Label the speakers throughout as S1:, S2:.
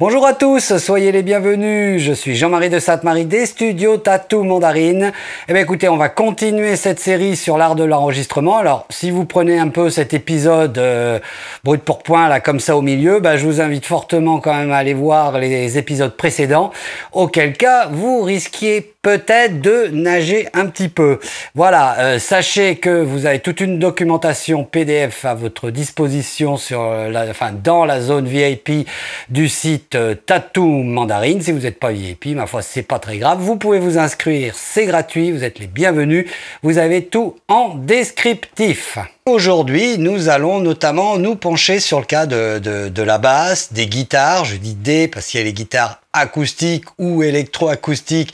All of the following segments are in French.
S1: Bonjour à tous, soyez les bienvenus. Je suis Jean-Marie de Sainte-Marie des studios Tatou Mandarine. Eh bien écoutez, on va continuer cette série sur l'art de l'enregistrement. Alors, si vous prenez un peu cet épisode euh, brut pour point là comme ça au milieu, bah, je vous invite fortement quand même à aller voir les épisodes précédents. Auquel cas, vous risquiez peut-être de nager un petit peu. Voilà, euh, sachez que vous avez toute une documentation PDF à votre disposition sur euh, la, enfin, dans la zone VIP du site euh, Tattoo Mandarine. Si vous n'êtes pas VIP, ma foi, c'est pas très grave. Vous pouvez vous inscrire, c'est gratuit, vous êtes les bienvenus. Vous avez tout en descriptif. Aujourd'hui, nous allons notamment nous pencher sur le cas de, la basse, des guitares. Je dis des parce qu'il y a les guitares acoustiques ou électroacoustiques,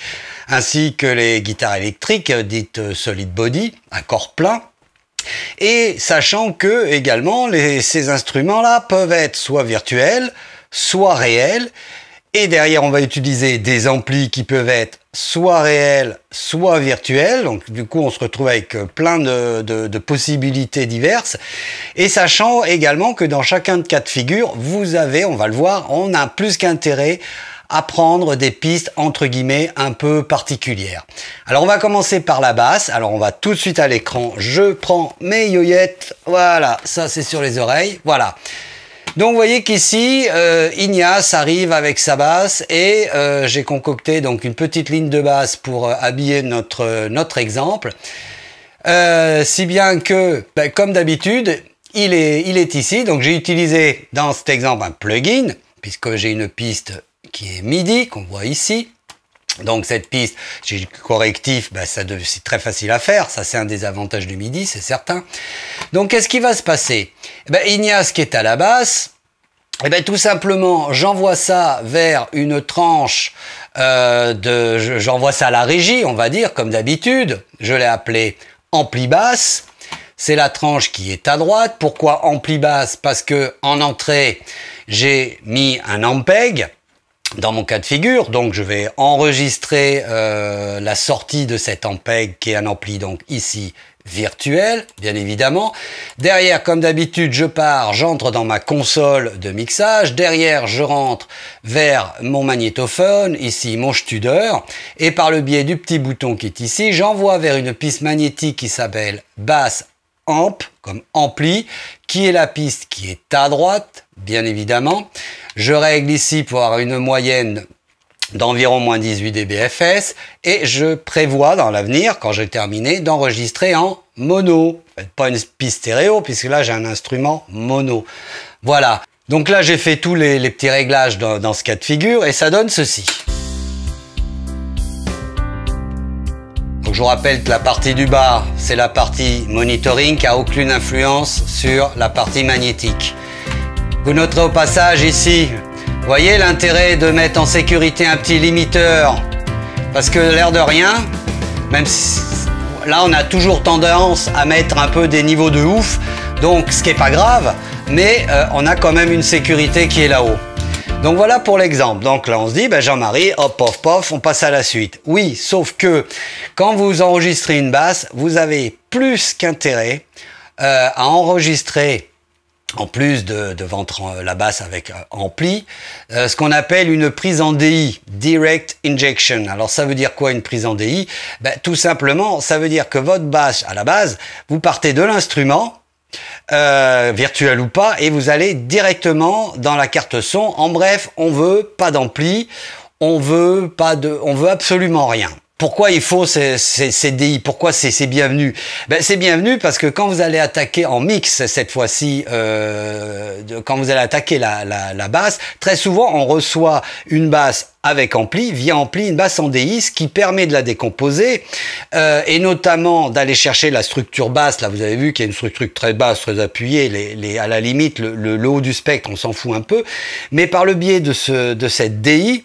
S1: ainsi que les guitares électriques dites solid body, un corps plein. Et sachant que également les, ces instruments-là peuvent être soit virtuels, soit réels. Et derrière, on va utiliser des amplis qui peuvent être soit réels, soit virtuels. Donc du coup, on se retrouve avec plein de, de, de, possibilités diverses. Et sachant également que dans chacun de cas de figure, vous avez, on va le voir, on a plus qu'intérêt à prendre des pistes entre guillemets un peu particulières. Alors on va commencer par la basse. Alors on va tout de suite à l'écran. Je prends mes yoyettes. Voilà, ça c'est sur les oreilles. Voilà. Donc vous voyez qu'ici, euh, Ignace arrive avec sa basse et euh, j'ai concocté donc une petite ligne de basse pour euh, habiller notre, notre exemple. Euh, si bien que, ben, comme d'habitude, il est, il est ici. Donc j'ai utilisé dans cet exemple un plugin, puisque j'ai une piste qui est MIDI, qu'on voit ici. Donc cette piste, j'ai le correctif, ben, ça c'est très facile à faire, ça c'est un des avantages du MIDI, c'est certain. Donc qu'est-ce qui va se passer? Eh ben, Ignace qui est à la basse, eh ben, tout simplement, j'envoie ça vers une tranche euh, de, j'envoie ça à la régie, on va dire, comme d'habitude. Je l'ai appelé ampli basse. C'est la tranche qui est à droite. Pourquoi ampli basse? Parce que en entrée, j'ai mis un ampeg dans mon cas de figure, donc je vais enregistrer euh, la sortie de cet ampeg qui est un ampli donc ici virtuel, bien évidemment. Derrière, comme d'habitude, je pars, j'entre dans ma console de mixage. Derrière, je rentre vers mon magnétophone, ici mon Studer. Et par le biais du petit bouton qui est ici, j'envoie vers une piste magnétique qui s'appelle basse amp, comme ampli, qui est la piste qui est à droite, bien évidemment. Je règle ici pour avoir une moyenne d'environ moins 18 dBFS et je prévois dans l'avenir, quand j'ai terminé, d'enregistrer en mono. Pas une piste stéréo puisque là j'ai un instrument mono. Voilà. Donc là j'ai fait tous les, petits réglages dans, ce cas de figure et ça donne ceci. Je vous rappelle que la partie du bas c'est la partie monitoring qui a aucune influence sur la partie magnétique. Vous noterez au passage ici voyez l'intérêt de mettre en sécurité un petit limiteur Parce que l'air de rien, même si là on a toujours tendance à mettre un peu des niveaux de ouf, donc ce qui n'est pas grave, mais euh, on a quand même une sécurité qui est là-haut. Donc voilà pour l'exemple. Donc là on se dit, ben Jean-Marie, hop, pof, pof, on passe à la suite. Oui, sauf que quand vous enregistrez une basse, vous avez plus qu'intérêt euh, à enregistrer en plus de, de vendre la basse avec euh, ampli, euh, ce qu'on appelle une prise en DI, Direct Injection. Alors ça veut dire quoi une prise en DI ben, Tout simplement, ça veut dire que votre basse, à la base, vous partez de l'instrument, euh, virtuel ou pas, et vous allez directement dans la carte son. En bref, on veut pas d'ampli, on veut pas de, on veut absolument rien. Pourquoi il faut ces, ces, DI Pourquoi c'est bienvenu? Ben, C'est bienvenu parce que quand vous allez attaquer en mix cette fois-ci, euh, quand vous allez attaquer la, la, basse, très souvent on reçoit une basse avec ampli, via ampli, une basse en DI, ce qui permet de la décomposer euh, et notamment d'aller chercher la structure basse. Là, vous avez vu qu'il y a une structure très basse, très appuyée. À la limite, le, haut du spectre, on s'en fout un peu. Mais par le biais de, de cette DI,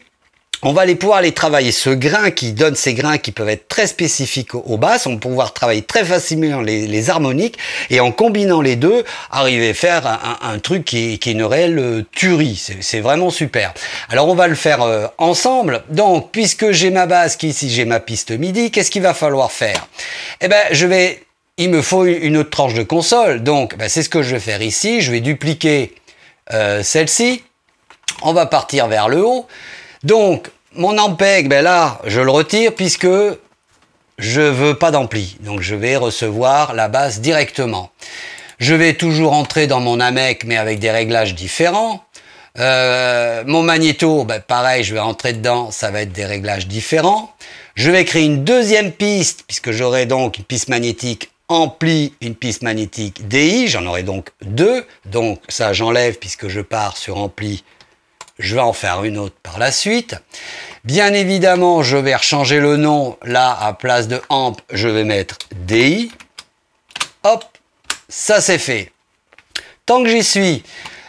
S1: on va aller pouvoir aller travailler ce grain qui donne ces grains qui peuvent être très spécifiques aux basses. On va pouvoir travailler très facilement les, les harmoniques et en combinant les deux, arriver à faire un, truc qui est, qui est, une réelle euh, tuerie. C'est vraiment super. Alors on va le faire euh, ensemble. Donc puisque j'ai ma basse qui ici j'ai ma piste MIDI, qu'est-ce qu'il va falloir faire? Eh ben je vais, il me faut une autre tranche de console. Donc ben, c'est ce que je vais faire ici. Je vais dupliquer euh, celle-ci on va partir vers le haut. Donc, mon ampeg, ben là, je le retire puisque je veux pas d'ampli. Donc, je vais recevoir la basse directement. Je vais toujours entrer dans mon AMEC, mais avec des réglages différents. Euh, mon magnéto, ben pareil, je vais entrer dedans, ça va être des réglages différents. Je vais créer une deuxième piste, puisque j'aurai donc une piste magnétique ampli, une piste magnétique DI, j'en aurai donc deux. Donc ça, j'enlève puisque je pars sur ampli je vais en faire une autre par la suite. Bien évidemment, je vais changer le nom. Là, à place de amp, je vais mettre DI. Hop, ça c'est fait. Tant que j'y suis,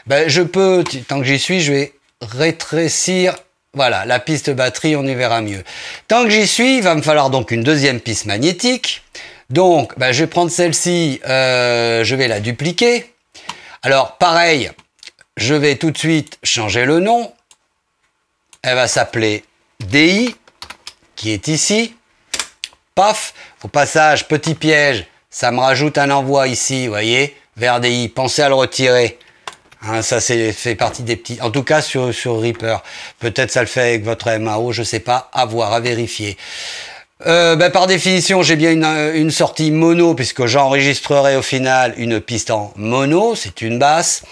S1: ben, je peux, tant que j'y suis, je vais rétrécir. Voilà, la piste batterie, on y verra mieux. Tant que j'y suis, il va me falloir donc une deuxième piste magnétique. Donc, ben, je vais prendre celle-ci, euh, je vais la dupliquer. Alors, pareil, je vais tout de suite changer le nom. Elle va s'appeler DI, qui est ici. Paf, au passage, petit piège, ça me rajoute un envoi ici, vous voyez, vers DI. Pensez à le retirer. Hein, ça c'est fait partie des petits. En tout cas sur, Reaper. Peut-être ça le fait avec votre MAO, je sais pas, à voir, à vérifier. Euh, ben, par définition, j'ai bien une, une, sortie mono puisque j'enregistrerai au final une piste en mono, c'est une basse.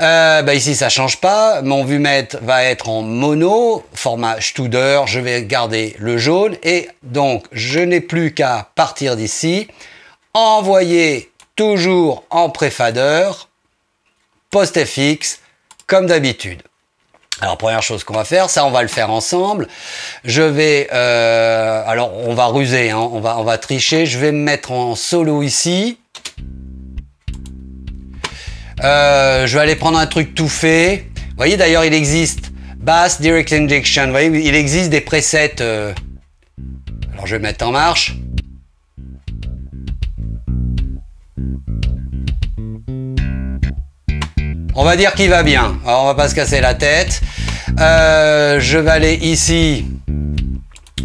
S1: Euh, ben, ici, ça change pas. Mon vumètre va être en mono, format Studer. Je vais garder le jaune et donc je n'ai plus qu'à partir d'ici, envoyer toujours en préfadeur, post FX, comme d'habitude. Alors première chose qu'on va faire, ça on va le faire ensemble. Je vais, euh, alors on va ruser, hein, on va on va tricher. Je vais me mettre en solo ici. Euh, je vais aller prendre un truc tout fait. Vous voyez d'ailleurs il existe Bass Direct Injection. Vous voyez il existe des presets. Euh. Alors je vais mettre en marche. On va dire qu'il va bien. Alors on va pas se casser la tête. Euh, je vais aller ici.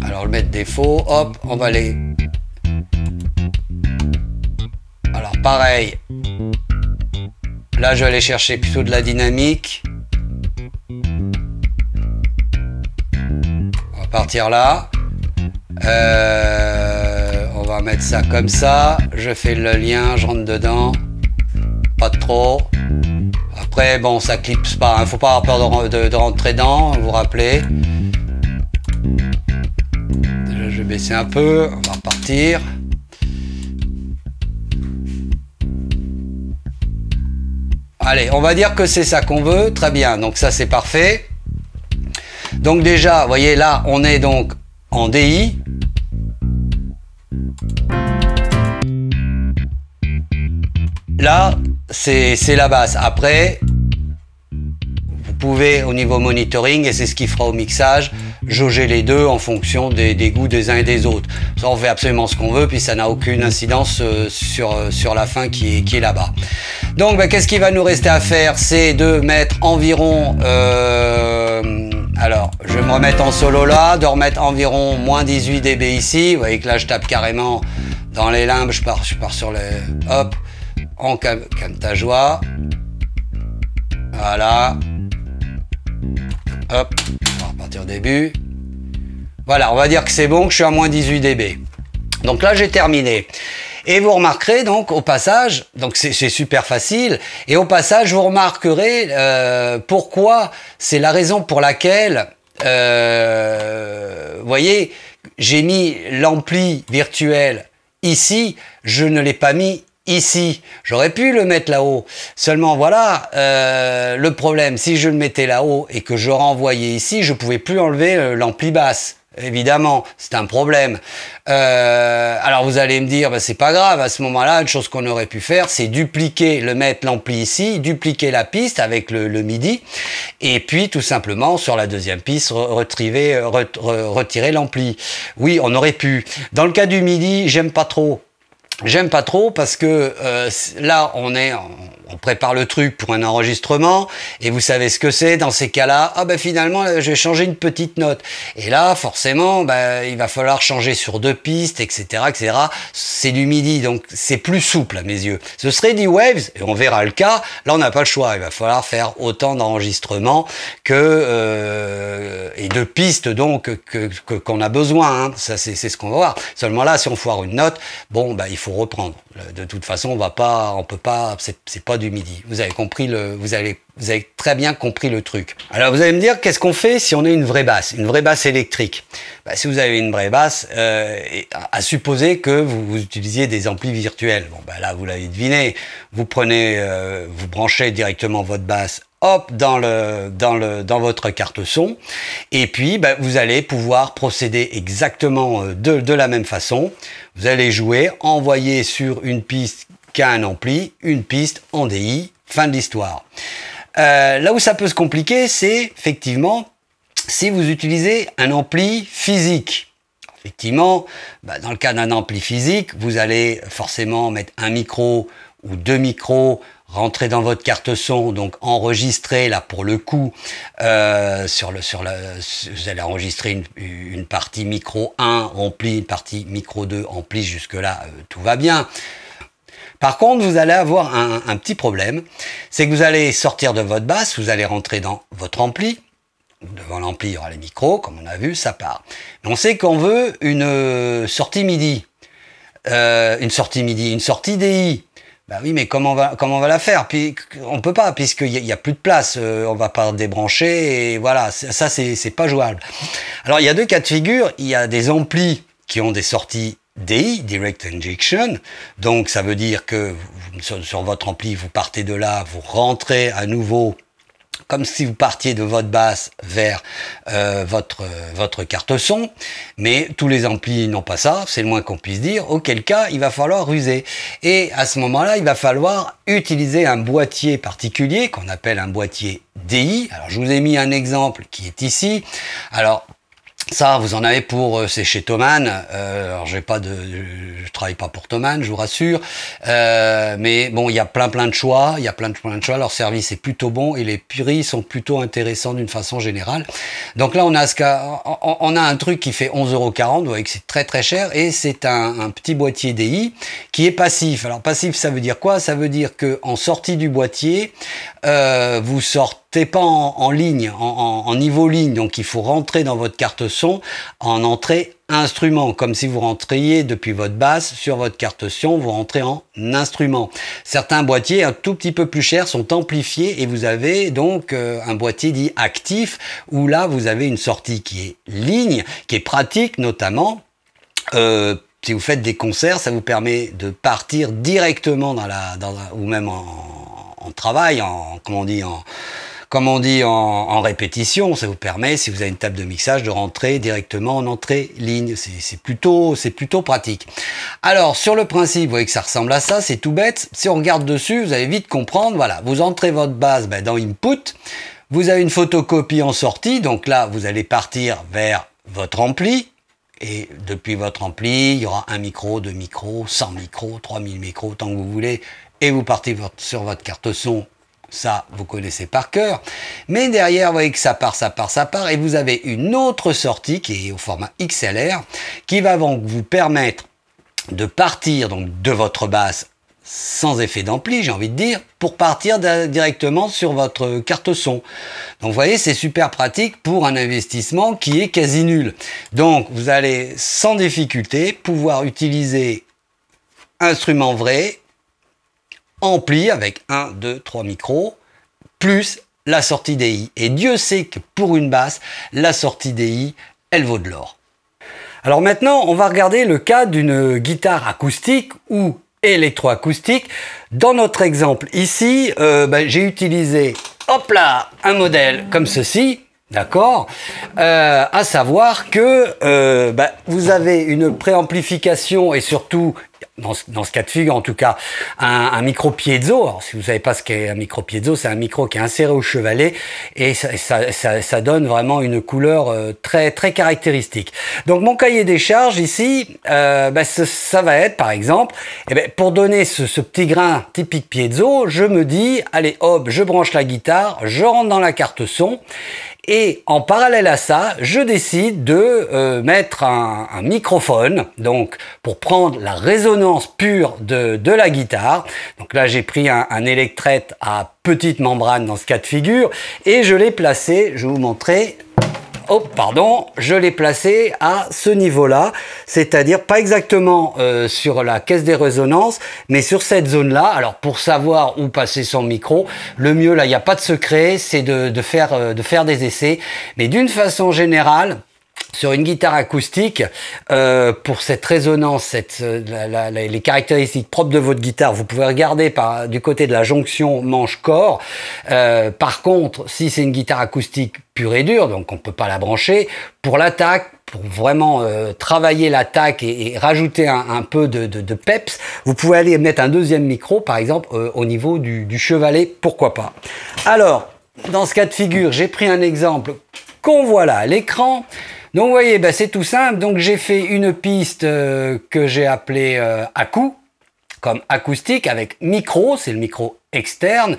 S1: Alors le mettre défaut. Hop, on va aller. Alors pareil. Là, je vais aller chercher plutôt de la dynamique. On va partir là. Euh, on va mettre ça comme ça. Je fais le lien, je rentre dedans. Pas trop. Après, bon, ça clipse pas. Hein. Faut pas avoir peur de, rentrer dedans, vous rappelez. Déjà, je vais baisser un peu. On va repartir. Allez, on va dire que c'est ça qu'on veut. Très bien. Donc ça, c'est parfait. Donc déjà, voyez là, on est donc en DI. Là, c'est la base. Après, pouvez au niveau monitoring, et c'est ce qui fera au mixage, jauger les deux en fonction des, goûts des uns et des autres. Ça, on fait absolument ce qu'on veut, puis ça n'a aucune incidence euh, sur, euh, sur la fin qui est, qui est là-bas. Donc, ben, qu'est-ce qui va nous rester à faire? C'est de mettre environ... Euh, alors, je vais me remettre en solo là, de remettre environ moins 18 dB ici. Vous voyez que là, je tape carrément dans les limbes, je pars, je pars sur les... Hop on calme, ta joie. Voilà. Hop, on va repartir au début. Voilà, on va dire que c'est bon, que je suis à moins 18 dB. Donc là, j'ai terminé. Et vous remarquerez donc au passage, donc c'est super facile, et au passage, vous remarquerez euh, pourquoi, c'est la raison pour laquelle, euh, vous voyez, j'ai mis l'ampli virtuel ici, je ne l'ai pas mis ici. J'aurais pu le mettre là-haut. Seulement voilà, euh, le problème, si je le mettais là-haut et que je renvoyais ici, je pouvais plus enlever euh, l'ampli basse. Évidemment, c'est un problème. Euh, alors vous allez me dire, bah, c'est pas grave. À ce moment-là, une chose qu'on aurait pu faire, c'est dupliquer, le mettre l'ampli ici, dupliquer la piste avec le, MIDI, et puis tout simplement sur la deuxième piste retirer, retirer l'ampli. Oui, on aurait pu. Dans le cas du MIDI, j'aime pas trop J'aime pas trop parce que euh, là, on est, on prépare le truc pour un enregistrement et vous savez ce que c'est dans ces cas-là. Ah ben finalement, je vais changer une petite note. Et là, forcément, ben, il va falloir changer sur deux pistes, etc., etc. C'est du midi, donc c'est plus souple à mes yeux. Ce serait du Waves et on verra le cas. Là, on n'a pas le choix. Il va falloir faire autant d'enregistrements que euh, et de pistes donc que qu'on a besoin. Hein. Ça, c'est ce qu'on va voir. Seulement là, si on foire une note, bon, ben, il faut reprendre. De toute façon, on va pas, on peut pas, c'est pas du midi. Vous avez compris le, vous avez, vous avez très bien compris le truc. Alors vous allez me dire, qu'est-ce qu'on fait si on a une vraie basse, une vraie basse électrique? Bah, Si vous avez une vraie basse, euh, à supposer que vous, vous, utilisiez des amplis virtuels. Bon, bah là, vous l'avez deviné. Vous prenez, euh, vous branchez directement votre basse hop dans le dans le dans votre carte son. Et puis bah, vous allez pouvoir procéder exactement euh, de, de la même façon. Vous allez jouer envoyer sur une piste qu'à un ampli une piste en DI fin de l'histoire. Euh, là où ça peut se compliquer c'est effectivement si vous utilisez un ampli physique. Effectivement, bah, dans le cas d'un ampli physique, vous allez forcément mettre un micro ou deux micros rentrer dans votre carte son, donc enregistrer là pour le coup euh, sur le sur la vous allez enregistrer une, partie micro 1 ampli, une partie micro 2 ampli jusque là tout va bien. Par contre, vous allez avoir un, petit problème, c'est que vous allez sortir de votre basse, vous allez rentrer dans votre ampli. Devant l'ampli, il y aura les micros, comme on a vu, ça part. On sait qu'on veut une euh, sortie MIDI. Euh, une sortie MIDI, une sortie DI. Bah oui, mais comment on va, comment on va la faire? Puis on peut pas, puisqu'il n'y a, a, plus de place. Euh, on va pas débrancher et voilà, ça c'est pas jouable. Alors il y a deux cas de figure. Il y a des amplis qui ont des sorties DI, Direct Injection. Donc ça veut dire que sur, sur votre ampli, vous partez de là, vous rentrez à nouveau comme si vous partiez de votre basse vers euh, votre, votre carte son, mais tous les amplis n'ont pas ça, c'est le moins qu'on puisse dire, auquel cas il va falloir ruser. Et à ce moment-là, il va falloir utiliser un boîtier particulier qu'on appelle un boîtier DI. Alors je vous ai mis un exemple qui est ici. Alors ça, vous en avez pour, euh, c'est chez Thomann. Euh, alors, j'ai pas de, je travaille pas pour Thomann, je vous rassure. Euh, mais bon, il y a plein plein de choix. Il y a plein de plein de choix. Leur service est plutôt bon et les prix sont plutôt intéressants d'une façon générale. Donc là, on a ce on, a un truc qui fait 11,40€. Vous voyez que c'est très très cher et c'est un, un, petit boîtier DI qui est passif. Alors passif, ça veut dire quoi? Ça veut dire que en sortie du boîtier, euh, vous sortez pas en, ligne, en, niveau ligne, donc il faut rentrer dans votre carte son en entrée instrument, comme si vous rentriez depuis votre basse sur votre carte son, vous rentrez en instrument. Certains boîtiers un tout petit peu plus chers sont amplifiés et vous avez donc euh, un boîtier dit actif où là vous avez une sortie qui est ligne, qui est pratique notamment. Euh, si vous faites des concerts, ça vous permet de partir directement dans la, dans ou même en, en travail, en, comme on dit, en, comme on dit en, répétition, ça vous permet, si vous avez une table de mixage, de rentrer directement en entrée ligne. C'est plutôt, pratique. Alors, sur le principe, vous voyez que ça ressemble à ça, c'est tout bête. Si on regarde dessus, vous allez vite comprendre. Voilà, vous entrez votre base ben, dans Input. Vous avez une photocopie en sortie, donc là, vous allez partir vers votre ampli. Et depuis votre ampli, il y aura un micro, deux micros, 100 micros, 3000 micros, tant que vous voulez et vous partez sur votre carte son, ça vous connaissez par cœur. Mais derrière, vous voyez que ça part, ça part, ça part, et vous avez une autre sortie qui est au format XLR, qui va donc vous permettre de partir donc de votre basse sans effet d'ampli, j'ai envie de dire, pour partir directement sur votre carte son. Donc vous voyez, c'est super pratique pour un investissement qui est quasi nul. Donc vous allez sans difficulté pouvoir utiliser instrument vrai ampli avec 1, 2, 3 micros, plus la sortie DI. Et Dieu sait que pour une basse, la sortie DI, elle vaut de l'or. Alors maintenant, on va regarder le cas d'une guitare acoustique ou électroacoustique. Dans notre exemple ici, euh, ben, j'ai utilisé, hop là, un modèle comme ceci, D'accord euh, À savoir que euh, ben, vous avez une préamplification et surtout dans ce, cas de figure en tout cas, un, micro piezo. Alors si vous savez pas ce qu'est un micro piezo, c'est un micro qui est inséré au chevalet et ça, donne vraiment une couleur euh, très très caractéristique. Donc mon cahier des charges ici, euh, ben, ça va être par exemple, eh ben, pour donner ce, ce, petit grain typique piezo, je me dis, allez hop, je branche la guitare, je rentre dans la carte son et en parallèle à ça, je décide de euh, mettre un, microphone, donc pour prendre la résonance pure de, de la guitare. Donc là, j'ai pris un, un à petite membrane dans ce cas de figure, et je l'ai placé, je vais vous montrer, oh pardon, je l'ai placé à ce niveau-là, c'est-à-dire pas exactement euh, sur la caisse des résonances, mais sur cette zone-là. Alors pour savoir où passer son micro, le mieux là, il n'y a pas de secret, c'est euh, de faire des essais. Mais d'une façon générale, sur une guitare acoustique, euh, pour cette résonance, euh, les caractéristiques propres de votre guitare, vous pouvez regarder par, du côté de la jonction manche-corps. Euh, par contre, si c'est une guitare acoustique pure et dure, donc on ne peut pas la brancher, pour l'attaque, pour vraiment travailler l'attaque et, rajouter un, peu de, de, peps, vous pouvez aller mettre un deuxième micro, par exemple, au niveau du, du chevalet, pourquoi pas. Alors, dans ce cas de figure, j'ai pris un exemple qu'on voit là à l'écran. Donc vous voyez, bah, c'est tout simple. Donc j'ai fait une piste euh, que j'ai appelée euh, comme acoustique avec micro, c'est le micro externe,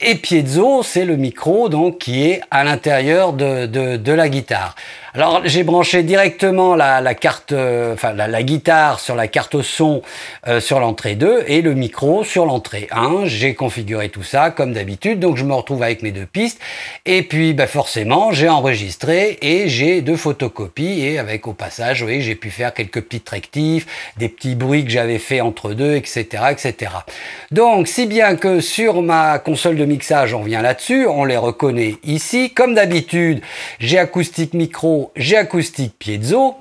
S1: et piezo, c'est le micro donc qui est à l'intérieur de, de, la guitare. Alors j'ai branché directement la, carte, euh, enfin la, guitare sur la carte son euh, sur l'entrée 2 et le micro sur l'entrée 1. J'ai configuré tout ça comme d'habitude, donc je me retrouve avec mes deux pistes. Et puis bah, forcément j'ai enregistré et j'ai deux photocopies et avec au passage, oui, j'ai pu faire quelques petits rectifs, des petits bruits que j'avais fait entre deux, etc., etc. Donc si bien que sur ma console de mixage, on vient là-dessus, on les reconnaît ici. Comme d'habitude, j'ai acoustique micro, j'ai acoustique piezo.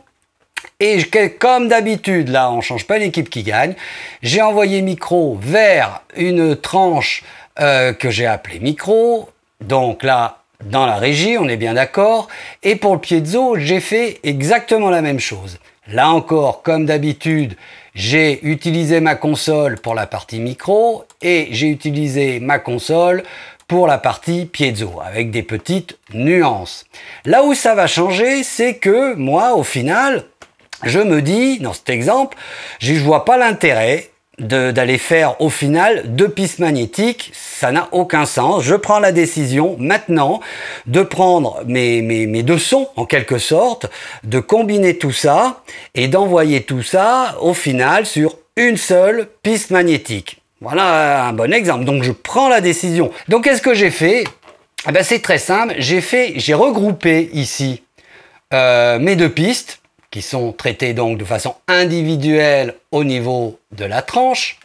S1: Et comme d'habitude, là, on change pas l'équipe qui gagne. J'ai envoyé micro vers une tranche euh, que j'ai appelée micro. Donc là, dans la régie, on est bien d'accord. Et pour le piezo, j'ai fait exactement la même chose. Là encore, comme d'habitude, j'ai utilisé ma console pour la partie micro et j'ai utilisé ma console pour la partie piezo avec des petites nuances. Là où ça va changer, c'est que moi, au final, je me dis, dans cet exemple, je vois pas l'intérêt d'aller faire au final deux pistes magnétiques, ça n'a aucun sens. Je prends la décision maintenant de prendre mes, mes, mes, deux sons en quelque sorte, de combiner tout ça et d'envoyer tout ça au final sur une seule piste magnétique. Voilà un bon exemple. Donc je prends la décision. Donc qu'est-ce que j'ai fait? Eh ben, C'est très simple. J'ai fait, j'ai regroupé ici euh, mes deux pistes qui sont traités donc de façon individuelle au niveau de la tranche.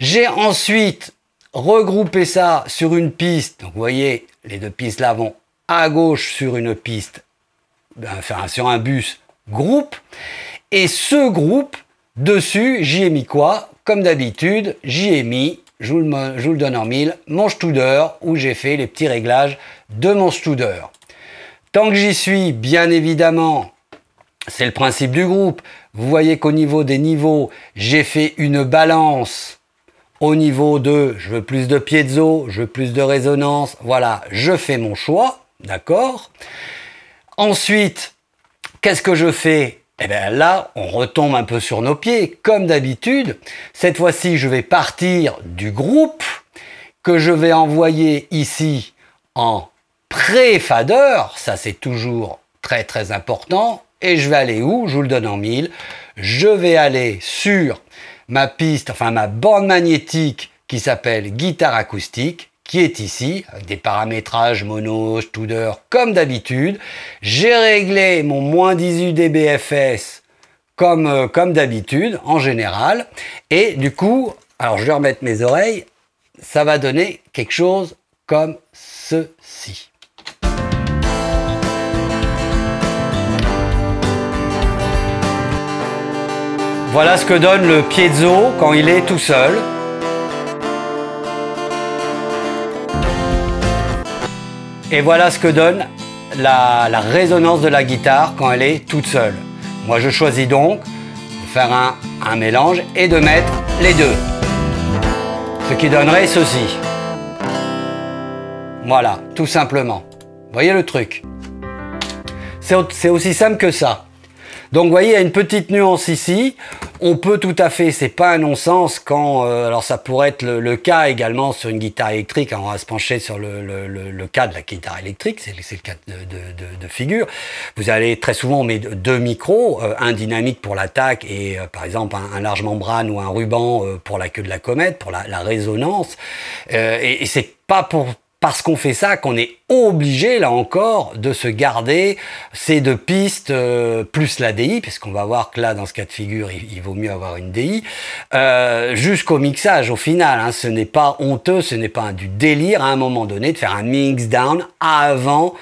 S1: J'ai ensuite regroupé ça sur une piste. Donc vous voyez, les deux pistes là vont à gauche sur une piste, enfin sur un bus groupe. Et ce groupe, dessus, j'y ai mis quoi? D'habitude, j'y ai mis, je vous, le, je vous le donne en mille, mon Studer, où j'ai fait les petits réglages de mon Studer. Tant que j'y suis, bien évidemment, c'est le principe du groupe. Vous voyez qu'au niveau des niveaux, j'ai fait une balance au niveau de je veux plus de piezo, je veux plus de résonance. Voilà, je fais mon choix, d'accord? Ensuite, qu'est-ce que je fais? Eh bien là, on retombe un peu sur nos pieds, comme d'habitude. Cette fois-ci, je vais partir du groupe que je vais envoyer ici en pré-fader. Ça, c'est toujours très très important. Et je vais aller où? Je vous le donne en mille. Je vais aller sur ma piste, enfin ma bande magnétique qui s'appelle guitare acoustique, qui est ici, des paramétrages mono, studer, comme d'habitude. J'ai réglé mon moins 18 dBFS comme, euh, comme d'habitude, en général. Et du coup, alors je vais remettre mes oreilles, ça va donner quelque chose comme ceci. Voilà ce que donne le piezo quand il est tout seul. Et voilà ce que donne la, résonance de la guitare quand elle est toute seule. Moi je choisis donc de faire un, un mélange et de mettre les deux. Ce qui donnerait ceci. Voilà, tout simplement. Voyez le truc C'est aussi simple que ça. Donc vous voyez, il y a une petite nuance ici. On peut tout à fait, c'est pas un non-sens quand, euh, alors ça pourrait être le, cas également sur une guitare électrique, on va se pencher sur le, le, cas de la guitare électrique, c'est le cas de, de, de, figure. Vous allez très souvent, on met deux micros, euh, un dynamique pour l'attaque et euh, par exemple un, large membrane ou un ruban pour la queue de la comète, pour la, la résonance. et, et c'est pas pour parce qu'on fait ça qu'on est obligé, là encore, de se garder ces deux pistes euh, plus la DI, puisqu'on va voir que là, dans ce cas de figure, il, vaut mieux avoir une DI, euh, jusqu'au mixage au final. Hein, ce n'est pas honteux, ce n'est pas du délire à un moment donné de faire un mix down avant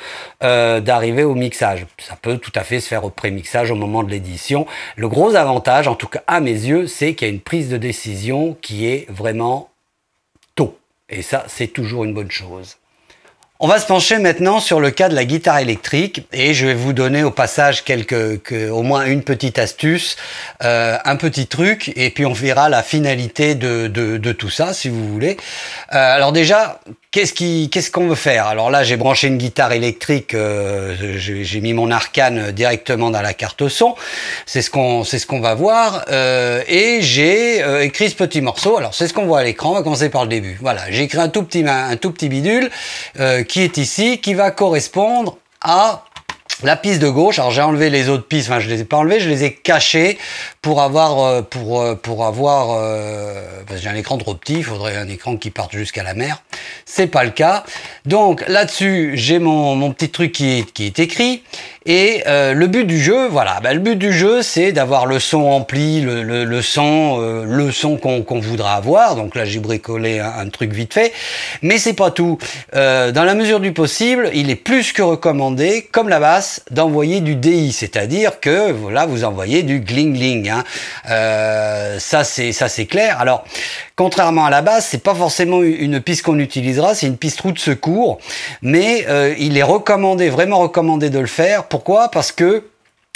S1: euh, d'arriver au mixage. Ça peut tout à fait se faire au pré-mixage au moment de l'édition. Le gros avantage, en tout cas à mes yeux, c'est qu'il y a une prise de décision qui est vraiment et ça, c'est toujours une bonne chose. On va se pencher maintenant sur le cas de la guitare électrique et je vais vous donner au passage quelques, au moins une petite astuce, euh, un petit truc et puis on verra la finalité de, tout ça si vous voulez. Euh, alors déjà, Qu'est-ce qu'on veut faire? Alors là, j'ai branché une guitare électrique, euh, j'ai mis mon arcane directement dans la carte son. C'est ce qu'on, ce qu'on va voir. Euh, et j'ai euh, écrit ce petit morceau. Alors c'est ce qu'on voit à l'écran. On va commencer par le début. Voilà, j'ai écrit un tout petit, un tout petit bidule qui est ici, qui va correspondre à la piste de gauche, alors j'ai enlevé les autres pistes, enfin je les ai pas enlevées, je les ai cachées pour avoir, euh, pour, euh, pour avoir, euh, parce que j'ai un écran trop petit, il faudrait un écran qui parte jusqu'à la mer. C'est pas le cas. Donc là-dessus, j'ai mon, mon petit truc qui est, qui est écrit. Et le but du jeu, voilà, bah, le but du jeu, c'est d'avoir le son ampli, le, le, le son, le son qu'on voudra avoir. Donc là, j'ai bricolé un, un, truc vite fait, mais c'est pas tout. Dans la mesure du possible, il est plus que recommandé, comme la basse, d'envoyer du DI, c'est-à-dire que voilà, vous envoyez du gling gling. Hein. Euh, ça, c'est clair. Alors, contrairement à la basse, c'est pas forcément une piste qu'on utilisera, c'est une piste route secours, mais euh, il est recommandé, vraiment recommandé de le faire. Pourquoi? Parce que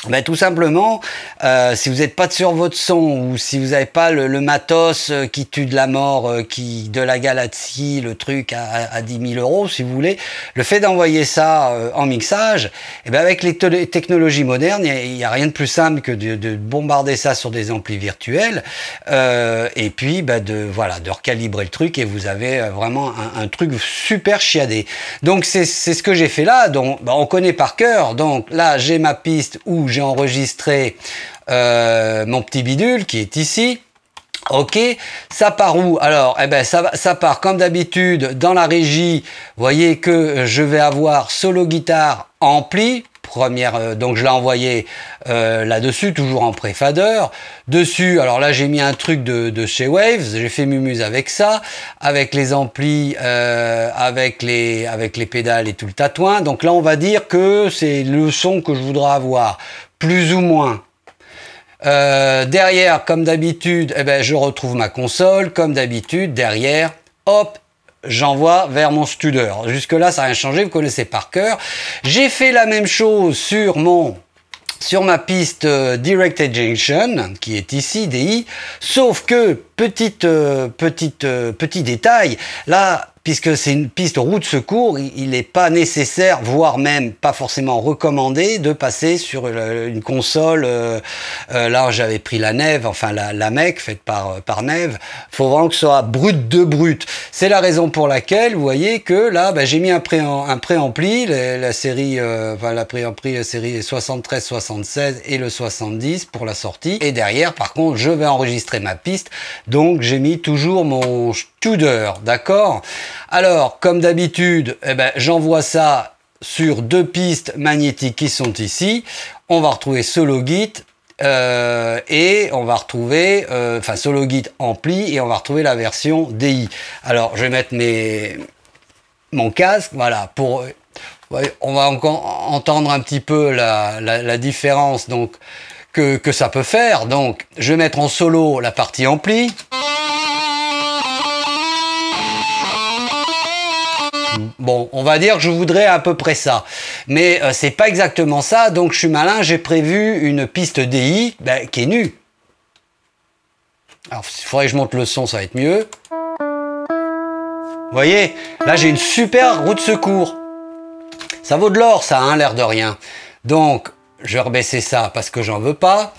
S1: ben, tout simplement, euh, si vous n'êtes pas sur votre son ou si vous n'avez pas le, matos euh, qui tue de la mort, euh, qui de la galaxie, le truc à, à 10 000 euros, si vous voulez, le fait d'envoyer ça euh, en mixage, et eh ben avec les technologies modernes, il n'y a, rien de plus simple que de, de, bombarder ça sur des amplis virtuels et puis ben, de voilà de recalibrer le truc et vous avez vraiment un, un truc super chiadé. Donc c'est ce que j'ai fait là. Donc ben, on connaît par cœur. Donc là j'ai ma piste où j'ai enregistré euh, mon petit bidule qui est ici. Ok, ça part où? Alors, eh ben, ça, ça part comme d'habitude dans la régie. Vous voyez que je vais avoir solo guitare ampli, première, euh, donc je l'ai envoyé euh, là-dessus, toujours en préfader. Dessus, alors là j'ai mis un truc de, chez Waves, j'ai fait Mumuse avec ça, avec les amplis, euh, avec, les, avec les pédales et tout le tatouin. Donc là on va dire que c'est le son que je voudrais avoir, plus ou moins. derrière, comme d'habitude, eh ben, je retrouve ma console. Comme d'habitude, derrière, hop, j'envoie vers mon studer. Jusque-là, ça n'a rien changé, vous connaissez par cœur. J'ai fait la même chose sur mon sur ma piste euh, Directed Junction, qui est ici, DI, sauf que, petite, euh, petite, euh, petit détail, là, puisque c'est une piste route secours, il n'est pas nécessaire, voire même pas forcément recommandé, de passer sur une console. Euh, euh, là, j'avais pris la Neve, enfin la, la MEC faite par par Neve. Faut vraiment que ce soit brut de brut. C'est la raison pour laquelle, vous voyez que là, bah, j'ai mis un pré un préampli, la, la série, euh, enfin la préampli, série 73-76 et le 70 pour la sortie. Et derrière, par contre, je vais enregistrer ma piste, donc j'ai mis toujours mon Tudor, d'accord? Alors, comme d'habitude, eh ben, j'envoie ça sur deux pistes magnétiques qui sont ici. On va retrouver solo git euh, et on va retrouver, euh, enfin solo git ampli et on va retrouver la version DI. Alors, je vais mettre mon casque, voilà, pour, on va encore entendre un petit peu la, la, différence donc que, que ça peut faire. Donc, je vais mettre en solo la partie ampli. Bon, on va dire que je voudrais à peu près ça. Mais euh, c'est pas exactement ça, donc je suis malin, j'ai prévu une piste DI ben, qui est nue. Alors, il faudrait que je monte le son, ça va être mieux. Vous voyez, là j'ai une super roue de secours. Ça vaut de l'or, ça, hein, l'air de rien. Donc, je vais rebaisser ça parce que j'en veux pas.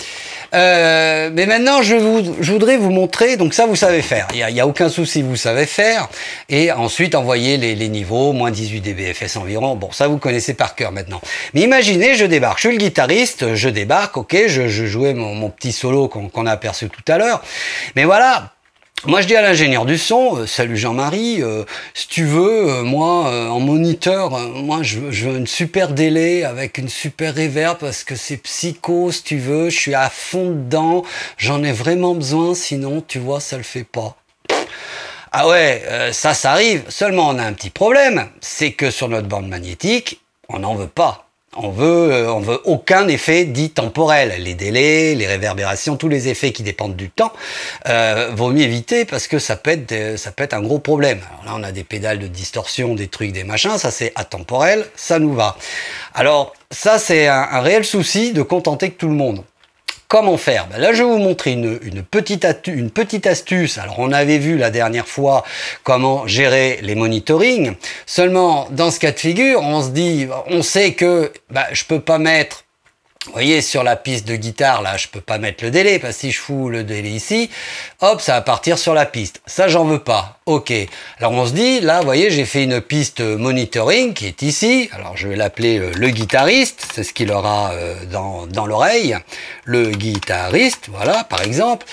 S1: Euh, mais maintenant, je, vous, je, voudrais vous montrer, donc ça vous savez faire, il n'y a, a, aucun souci, vous savez faire, et ensuite envoyer les, les, niveaux, moins 18 dBFS environ, bon ça vous connaissez par cœur maintenant. Mais imaginez, je débarque, je suis le guitariste, je débarque, ok, je, je jouais mon, mon petit solo qu'on a aperçu tout à l'heure, mais voilà, moi, je dis à l'ingénieur du son, euh, salut Jean-Marie, euh, si tu veux, euh, moi, en moniteur, moi, je, je, veux une super délai avec une super reverb parce que c'est psycho, si tu veux, je suis à fond dedans, j'en ai vraiment besoin, sinon, tu vois, ça le fait pas. Ah ouais, ça, ça arrive. Seulement, on a un petit problème, c'est que sur notre bande magnétique, on n'en veut pas. On veut, euh, on veut aucun effet dit temporel. Les délais, les réverbérations, tous les effets qui dépendent du temps, euh, vaut mieux éviter parce que ça peut être, ça peut être un gros problème. Alors là, on a des pédales de distorsion, des trucs, des machins. Ça, c'est atemporel. Ça nous va. Alors, ça, c'est un, un réel souci de contenter que tout le monde. Comment faire? Ben Là, je vais vous montrer une, petite astuce. Alors, on avait vu la dernière fois comment gérer les monitorings. Seulement, dans ce cas de figure, on se dit, on sait que ben, je peux pas mettre vous voyez, sur la piste de guitare, là, je peux pas mettre le délai, parce que si je fous le délai ici, hop, ça va partir sur la piste. Ça, j'en veux pas. OK. Alors, on se dit, là, voyez, j'ai fait une piste monitoring qui est ici. Alors, je vais l'appeler euh, le guitariste. C'est ce qu'il aura euh, dans, dans l'oreille. Le guitariste, voilà, par exemple.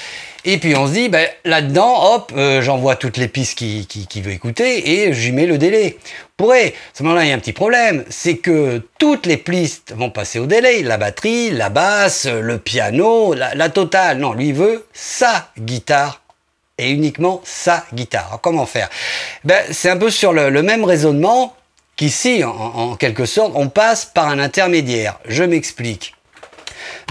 S1: Et puis on se dit, ben, là-dedans, hop, euh, j'envoie toutes les pistes qui, qui, qui, veut écouter et j'y mets le délai. Pourrait, moment-là, il y a un petit problème, c'est que toutes les pistes vont passer au délai. La batterie, la basse, le piano, la, totale. Non, lui veut sa guitare et uniquement sa guitare. Alors, comment faire? Ben, C'est un peu sur le, même raisonnement qu'ici, en, en quelque sorte, on passe par un intermédiaire. Je m'explique.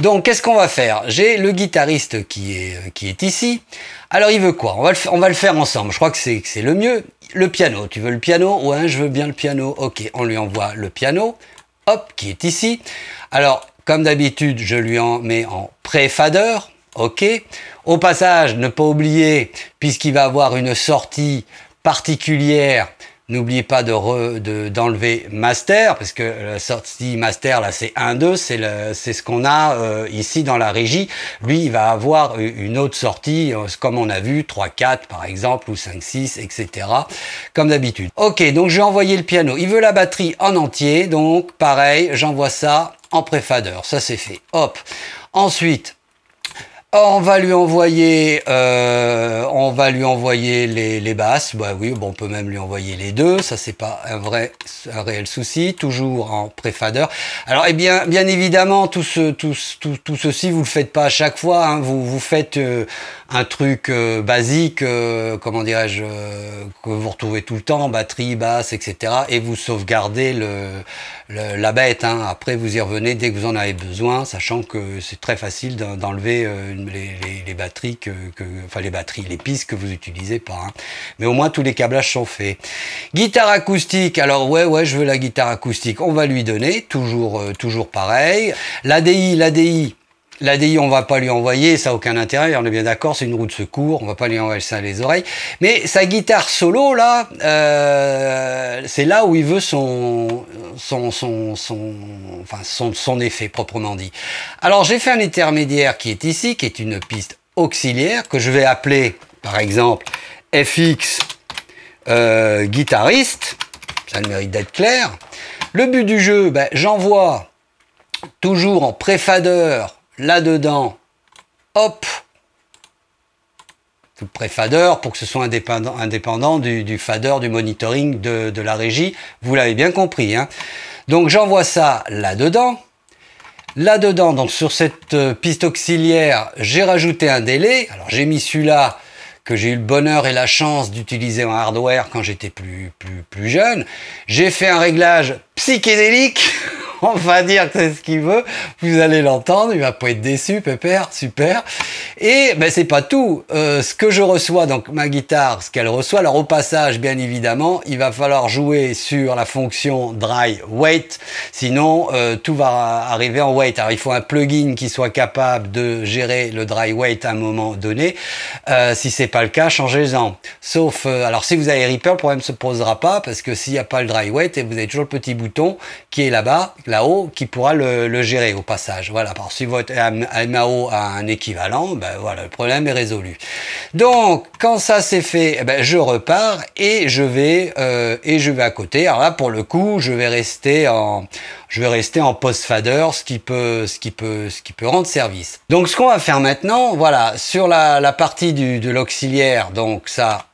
S1: Donc, qu'est-ce qu'on va faire? J'ai le guitariste qui est, qui est ici. Alors, il veut quoi? On va, le, on va le faire ensemble. Je crois que c'est le mieux. Le piano. Tu veux le piano? Ouais, je veux bien le piano. Ok, on lui envoie le piano. Hop, qui est ici. Alors, comme d'habitude, je lui en mets en pré-fader. Ok. Au passage, ne pas oublier, puisqu'il va avoir une sortie particulière N'oubliez pas de d'enlever master, parce que la sortie master, là, c'est 1-2, c'est ce qu'on a euh, ici dans la régie. Lui, il va avoir une autre sortie, euh, comme on a vu, 3-4 par exemple, ou 5-6, etc. Comme d'habitude. Ok, donc je vais envoyer le piano. Il veut la batterie en entier, donc pareil, j'envoie ça en préfader. Ça, c'est fait. Hop. Ensuite, on va lui envoyer, euh, on va lui envoyer les, basses. Bah oui, bon, on peut même lui envoyer les deux. Ça, c'est pas un vrai, un réel souci. Toujours en préfader. Alors, eh bien, bien évidemment, tout ce, tout, tout, tout ceci, vous le faites pas à chaque fois. Hein. Vous, vous faites euh, un truc euh, basique, comment dirais-je, que vous retrouvez tout le temps, batterie, basse, etc. Et vous sauvegardez le, la bête. Hein. Après, vous y revenez dès que vous en avez besoin, sachant que c'est très facile d'enlever les, batteries que, que, enfin les batteries, les pistes que vous utilisez pas. Hein. Mais au moins tous les câblages sont faits. Guitare acoustique. Alors ouais, ouais, je veux la guitare acoustique. On va lui donner, toujours, euh, toujours pareil. L'ADI, l'ADI. L'ADI, on va pas lui envoyer, ça n'a aucun intérêt, on est bien d'accord, c'est une roue de secours, on va pas lui envoyer ça à les oreilles. Mais sa guitare solo, là, euh, c'est là où il veut son, son, son, son, enfin, son, son effet, proprement dit. Alors, j'ai fait un intermédiaire qui est ici, qui est une piste auxiliaire, que je vais appeler, par exemple, FX euh, guitariste. Ça le mérite d'être clair. Le but du jeu, ben, j'envoie toujours en préfadeur là-dedans, hop, tout préfader pour que ce soit indépendant, du, fader, du monitoring de, de la régie. Vous l'avez bien compris. Hein. Donc j'envoie ça là-dedans. Là-dedans, donc sur cette euh, piste auxiliaire, j'ai rajouté un délai. Alors j'ai mis celui-là que j'ai eu le bonheur et la chance d'utiliser en hardware quand j'étais plus, plus, plus jeune. J'ai fait un réglage psychédélique on va dire que c'est ce qu'il veut. Vous allez l'entendre, il va pas être déçu, pépère, super. Et ben c'est pas tout. Euh, ce que je reçois, donc ma guitare, ce qu'elle reçoit, alors au passage, bien évidemment, il va falloir jouer sur la fonction dry weight, sinon euh, tout va arriver en weight. Alors il faut un plugin qui soit capable de gérer le dry weight à un moment donné. Euh, si c'est pas le cas, changez-en. Sauf, alors si vous avez Reaper, le problème se posera pas parce que s'il n'y a pas le dry weight, et vous avez toujours le petit qui est là-bas, là-haut, qui pourra le, gérer au passage. Voilà. Alors si votre MAO a un équivalent, ben voilà, le problème est résolu. Donc quand ça c'est fait, eh ben, je repars et je vais euh, et je vais à côté. Alors là pour le coup, je vais rester en je vais rester en post fader, ce qui peut, ce qui peut, ce qui peut rendre service. Donc ce qu'on va faire maintenant, voilà, sur la, la partie du, de l'auxiliaire, donc ça,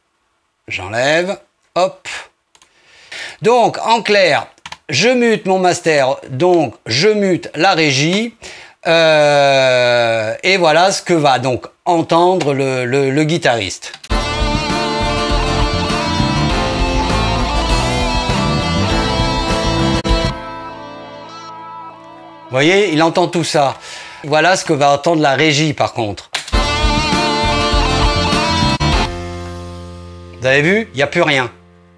S1: j'enlève, hop. Donc en clair, je mute mon master, donc je mute la régie. Euh, et voilà ce que va donc entendre le, le, le guitariste. Vous voyez, il entend tout ça. Voilà ce que va entendre la régie par contre. Vous avez vu Il n'y a plus rien.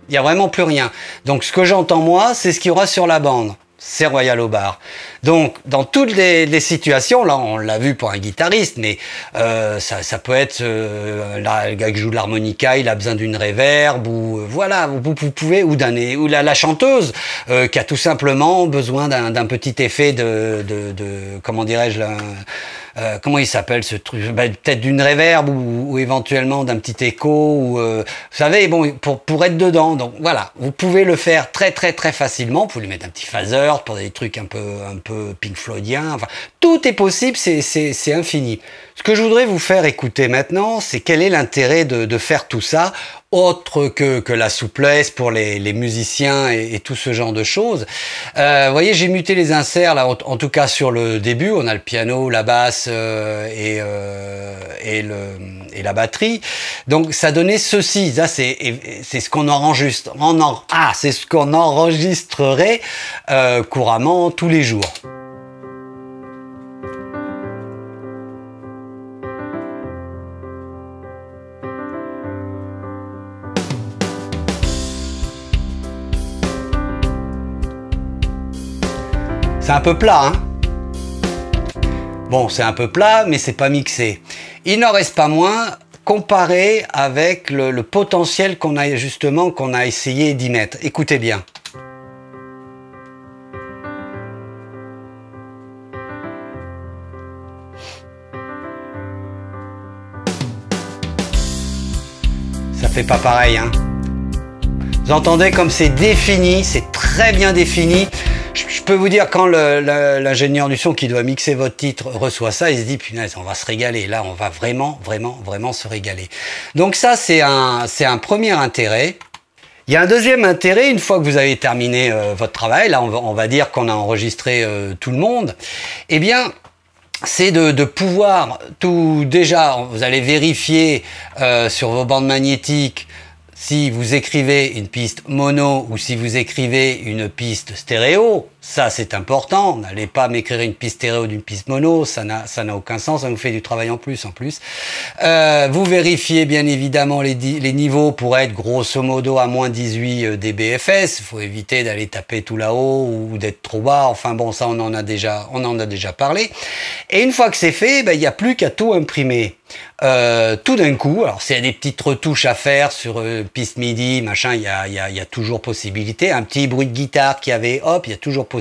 S1: Il n'y a vraiment plus rien. Donc ce que j'entends moi, c'est ce qu'il y aura sur la bande c'est Royal au bar. Donc, dans toutes les, situations, là, on l'a vu pour un guitariste, mais euh, ça, peut être euh, le gars qui joue de l'harmonica, il a besoin d'une réverb, ou euh, voilà, vous, pouvez, ou d'un, ou la, chanteuse qui a tout simplement besoin d'un, petit effet de, de comment dirais-je, euh, comment il s'appelle ce truc ben, Peut-être d'une réverb ou, éventuellement d'un petit écho. Ou, euh, vous savez, bon, pour, pour être dedans. Donc voilà, vous pouvez le faire très très très facilement. Vous pouvez lui mettre un petit phaser pour des trucs un peu un peu Pink Floydien. Enfin, tout est possible, c'est infini. Ce que je voudrais vous faire écouter maintenant, c'est quel est l'intérêt de, faire tout ça autre que, que la souplesse pour les, musiciens et, tout ce genre de choses. Euh, vous voyez, j'ai muté les inserts, là, en, tout cas sur le début, on a le piano, la basse euh, et, euh, et, le, et la batterie. Donc ça donnait ceci, ça c'est ce qu'on enregistre, en, ah, c'est ce qu'on enregistrerait couramment tous les jours. C'est un peu plat, hein Bon, c'est un peu plat, mais c'est pas mixé. Il n'en reste pas moins comparé avec le, potentiel qu'on a justement qu'on a essayé d'y mettre. Écoutez bien. Ça fait pas pareil, hein Vous entendez comme c'est défini, c'est très bien défini je peux vous dire, quand l'ingénieur du son qui doit mixer votre titre reçoit ça, il se dit, punaise, on va se régaler. Là, on va vraiment, vraiment, vraiment se régaler. Donc ça, c'est un, premier intérêt. Il y a un deuxième intérêt, une fois que vous avez terminé euh, votre travail, là on va, dire qu'on a enregistré euh, tout le monde, eh bien c'est de, pouvoir tout déjà, vous allez vérifier euh, sur vos bandes magnétiques si vous écrivez une piste mono ou si vous écrivez une piste stéréo, ça c'est important. N'allez pas m'écrire une piste stéréo d'une piste mono, ça n'a ça n'a aucun sens, ça vous fait du travail en plus en plus. Euh, vous vérifiez bien évidemment les, niveaux pour être grosso modo à moins 18 euh, dBFS. Il faut éviter d'aller taper tout là-haut ou d'être trop bas. Enfin bon, ça on en a déjà on en a déjà parlé. Et une fois que c'est fait, ben, il n'y a plus qu'à tout imprimer. Euh, tout d'un coup, alors s'il y a des petites retouches à faire sur piste MIDI, machin, il y a, y, a, y a, toujours possibilité. Un petit bruit de guitare qui avait, hop, il y a toujours possibilité.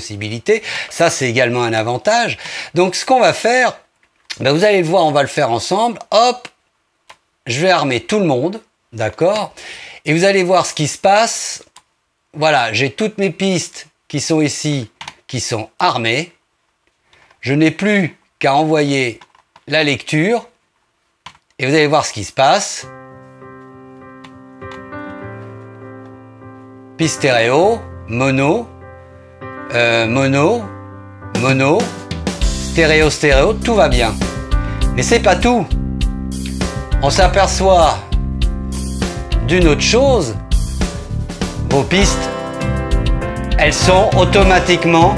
S1: Ça, c'est également un avantage. Donc, ce qu'on va faire, ben, vous allez le voir, on va le faire ensemble. Hop, je vais armer tout le monde, d'accord? Et vous allez voir ce qui se passe. Voilà, j'ai toutes mes pistes qui sont ici, qui sont armées. Je n'ai plus qu'à envoyer la lecture et vous allez voir ce qui se passe. Piste stéréo, mono, euh, mono, mono, stéréo, stéréo, tout va bien. Mais c'est pas tout. On s'aperçoit d'une autre chose. Vos pistes, elles sont automatiquement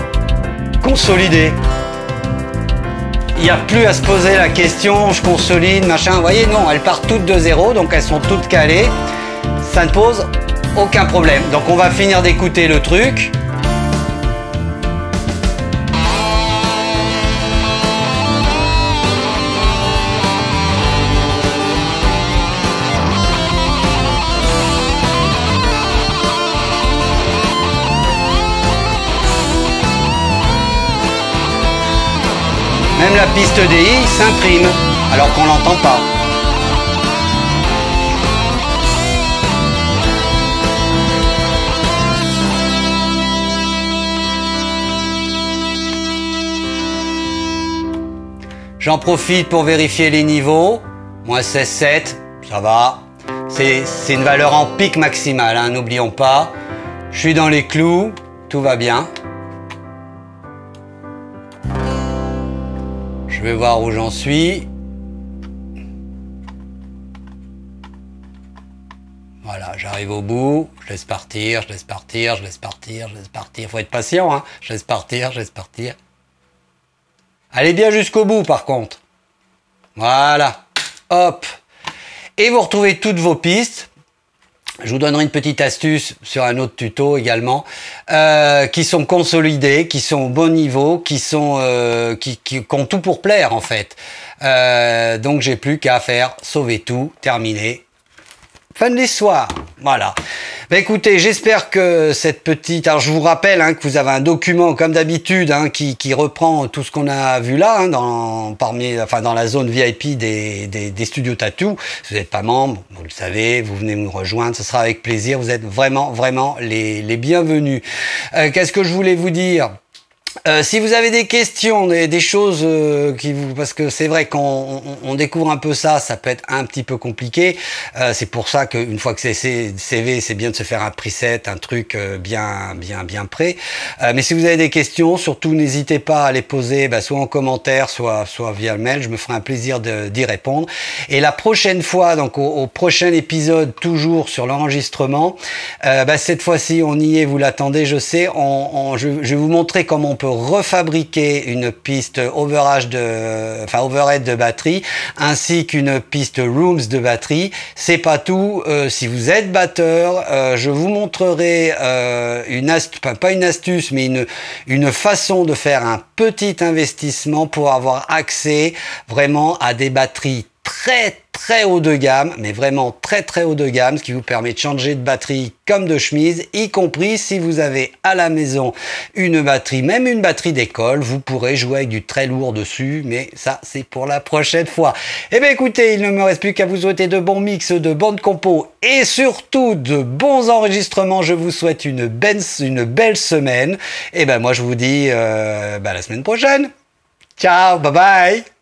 S1: consolidé. Il n'y a plus à se poser la question, je consolide, machin. Vous voyez, non, elles partent toutes de zéro, donc elles sont toutes calées. Ça ne pose aucun problème. Donc on va finir d'écouter le truc. Même la piste DI s'imprime, alors qu'on l'entend pas. J'en profite pour vérifier les niveaux. Moins 16,7, ça va. C'est une valeur en pic maximale, hein, n'oublions pas. Je suis dans les clous, tout va bien. Je vais voir où j'en suis. Voilà, j'arrive au bout, je laisse partir, je laisse partir, je laisse partir, je laisse partir. Faut être patient, hein. Je laisse partir, je laisse partir. Allez bien jusqu'au bout, par contre. Voilà. Hop. Et vous retrouvez toutes vos pistes. Je vous donnerai une petite astuce sur un autre tuto également, euh, qui sont consolidés, qui sont au bon niveau, qui sont euh, qui, qui, ont tout pour plaire en fait. Euh, donc j'ai plus qu'à faire sauver tout, terminer, fin de l'histoire. Voilà. Bah écoutez, j'espère que cette petite... Alors je vous rappelle hein, que vous avez un document comme d'habitude hein, qui, qui, reprend tout ce qu'on a vu là hein, dans, parmi, enfin, dans la zone VIP des, des, des studios Tattoo. Si vous n'êtes pas membre, vous le savez, vous venez nous rejoindre, ce sera avec plaisir. Vous êtes vraiment, vraiment les, les bienvenus. Euh, Qu'est-ce que je voulais vous dire? Euh, si vous avez des questions, des, choses euh, qui vous, parce que c'est vrai qu'on on, découvre un peu ça, ça peut être un petit peu compliqué. Euh, c'est pour ça qu'une fois que c'est CV, c'est bien de se faire un preset, un truc euh, bien, bien, bien prêt. Euh, mais si vous avez des questions, surtout n'hésitez pas à les poser, bah, soit en commentaire, soit, soit via le mail. Je me ferai un plaisir d'y répondre. Et la prochaine fois, donc au, au prochain épisode, toujours sur l'enregistrement, bah, cette fois-ci, on y est. Vous l'attendez, je sais. On, on, je, je vais vous montrer comment on peut refabriquer une piste overage de, enfin overhead de batterie, ainsi qu'une piste rooms de batterie. C'est pas tout. Euh, si vous êtes batteur, euh, je vous montrerai euh, une astuce, pas une astuce, mais une, une façon de faire un petit investissement pour avoir accès vraiment à des batteries très très haut de gamme, mais vraiment très très haut de gamme, ce qui vous permet de changer de batterie comme de chemise, y compris si vous avez à la maison une batterie, même une batterie d'école, vous pourrez jouer avec du très lourd dessus, mais ça c'est pour la prochaine fois. Eh bien écoutez, il ne me reste plus qu'à vous souhaiter de bons mix, de bonnes compos et surtout de bons enregistrements. Je vous souhaite une belle, une belle semaine. Et eh ben moi je vous dis euh, bah, la semaine prochaine. Ciao, bye bye